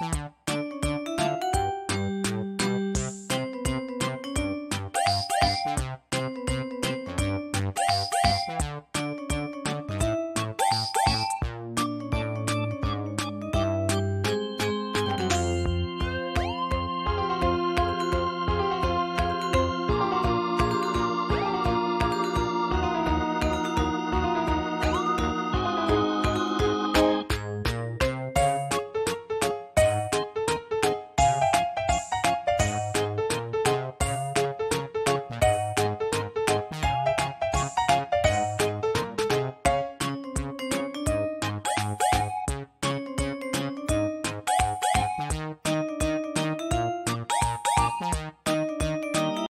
Meow.